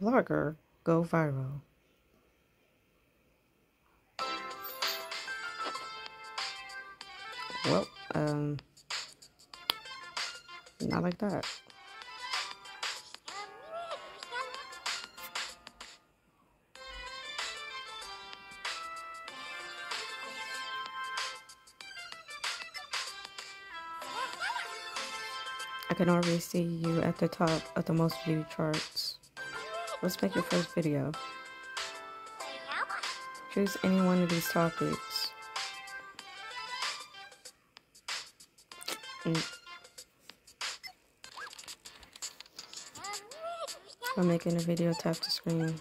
Vlogger go viral. Well, um, not like that. I can already see you at the top of the most viewed charts. Let's make your first video. Choose any one of these topics. Mm. I'm making a video, tap the screen.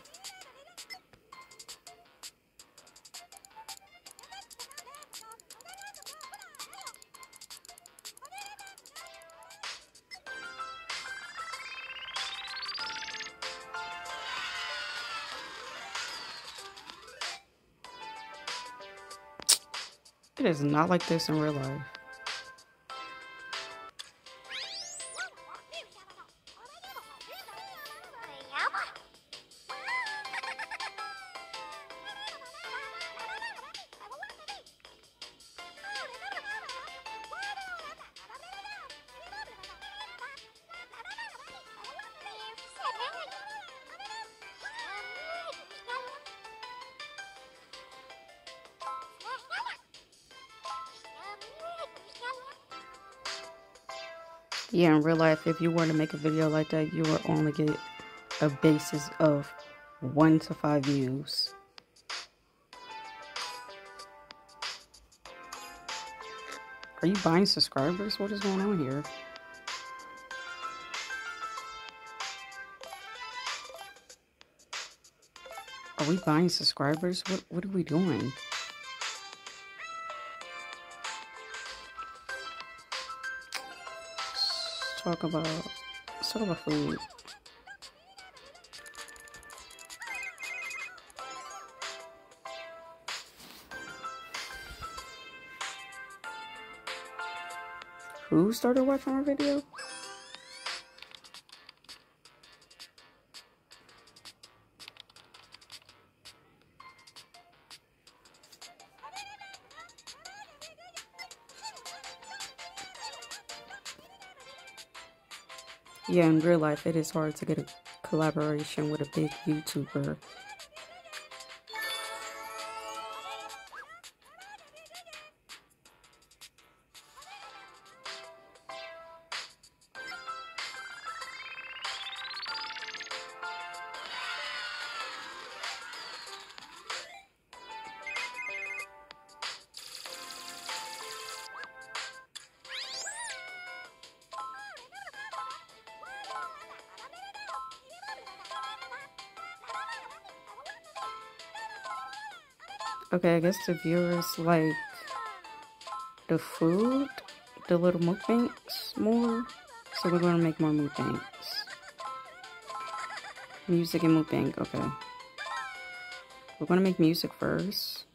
It is not like this in real life. Yeah, in real life, if you were to make a video like that, you would only get a basis of one to five views. Are you buying subscribers? What is going on here? Are we buying subscribers? What what are we doing? Talk about let's talk about food. Who started watching our video? Yeah, in real life, it is hard to get a collaboration with a big YouTuber. Okay, I guess the viewers like the food, the little mukbangs more. So we're gonna make more mukbangs. Music and mukbang, okay. We're gonna make music first.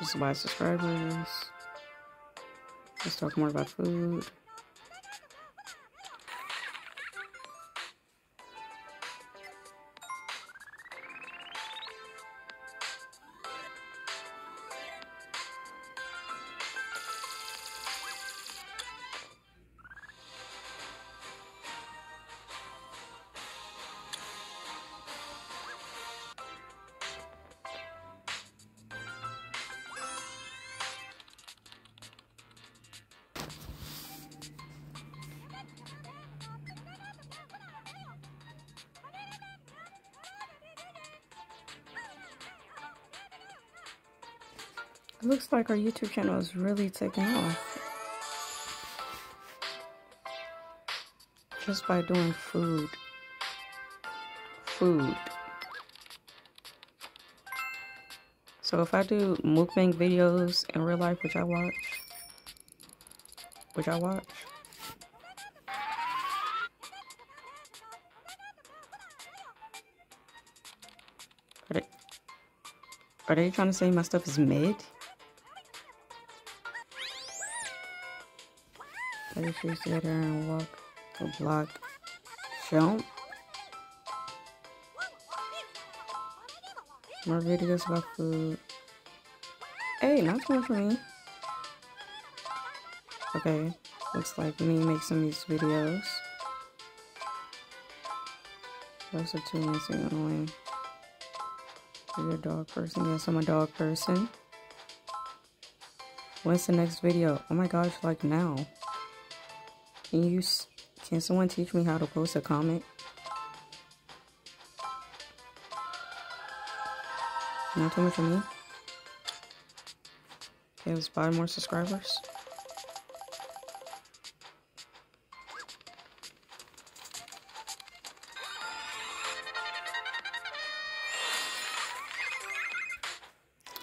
Just buy subscribers. Let's talk more about food. It looks like our YouTube channel is really taking off. Just by doing food. Food. So if I do mukbang videos in real life, which I watch, which I watch, are they, trying to say my stuff is mid? Play shoes together and walk the block. Jump. More videos about food. Hey, not too much for me. Okay, looks like me make some of these videos. Those are two missing annoying. Are you a dog person? Yes, I'm a dog person. When's the next video? Oh my gosh, like now. Can you, can someone teach me how to post a comment? Not too much for me. Okay, let's buy more subscribers.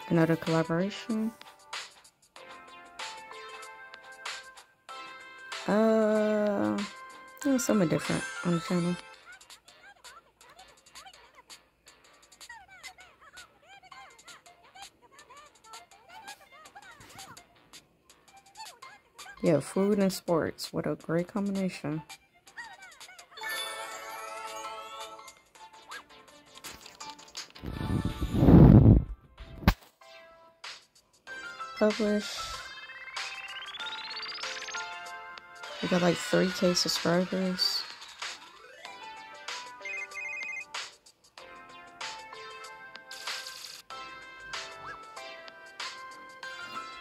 Another collaboration. Uh, something different on the channel. Yeah, food and sports. What a great combination. Publish. We got like 3k subscribers.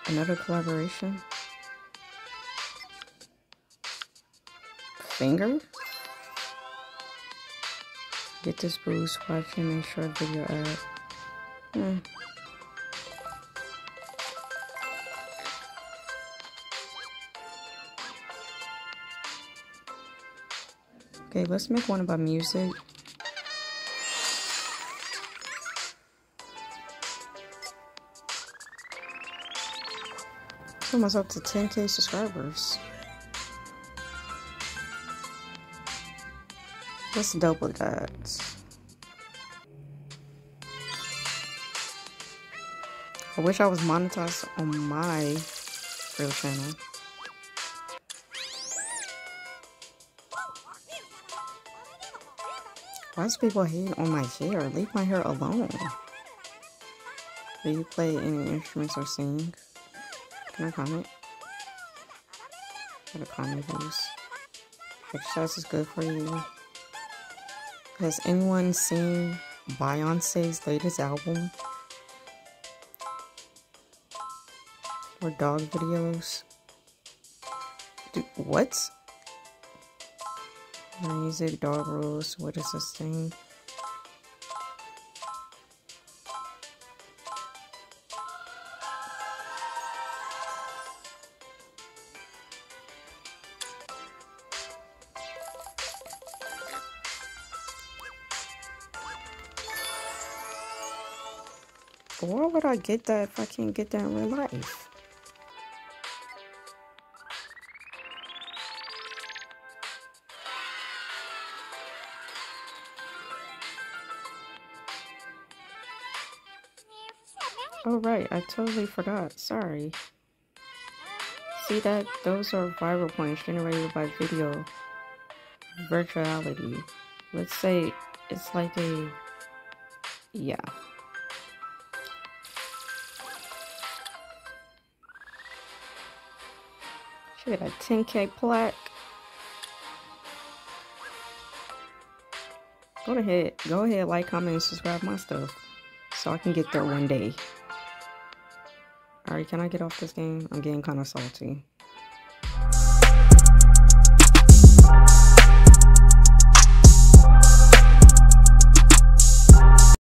Another collaboration. finger. Get this boost watching make sure video ad. Hmm. Okay, let's make one about music. Almost up to 10k subscribers. Let's double that. I wish I was monetized on my real channel. Why is people hating on my hair? Leave my hair alone. Do you play any instruments or sing? Can I comment? Got a comment, please. Exercise is good for you. Has anyone seen Beyonce's latest album? Or dog videos? Dude, what? Music, dog rules, what is this thing? Why would I get that if I can't get that in real life? Oh right, I totally forgot. Sorry. See that? Those are viral points generated by video virtuality. Let's say it's like a... Yeah. Get a 10k plaque. Go ahead. Go ahead, like, comment, and subscribe my stuff. So I can get there one day. Alright, can I get off this game? I'm getting kind of salty.